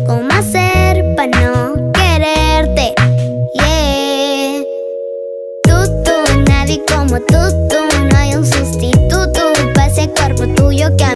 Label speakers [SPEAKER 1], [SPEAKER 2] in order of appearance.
[SPEAKER 1] ¿Cómo